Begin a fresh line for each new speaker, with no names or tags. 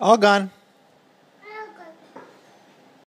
All gone.